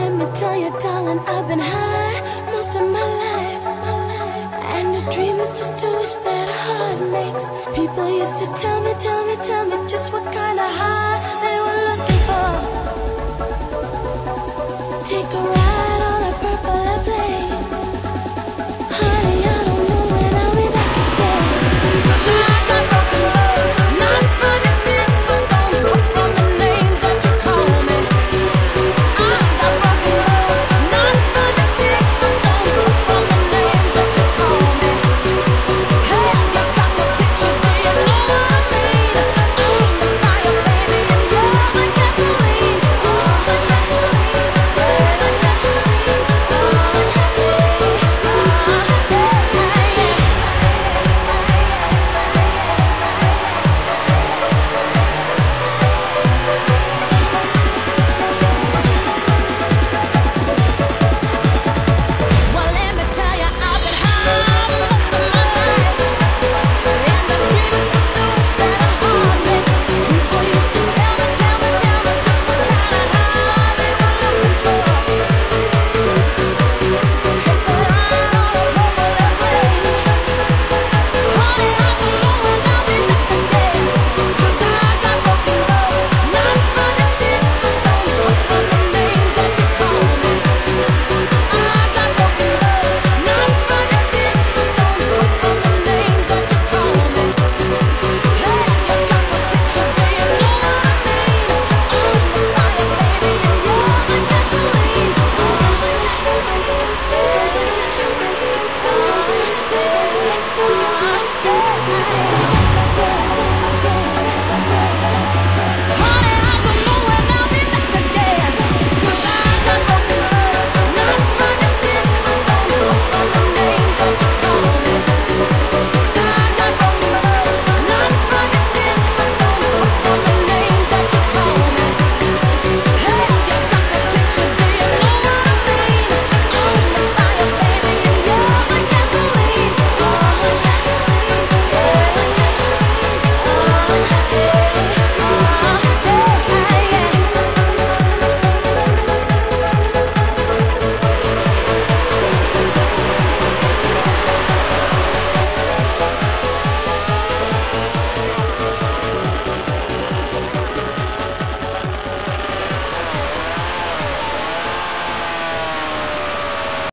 Let me tell you, darling, I've been high most of my life. And the dream is just a wish that a heart makes. People used to tell me, tell me, tell me just what kind of high they were looking for. Take a ride.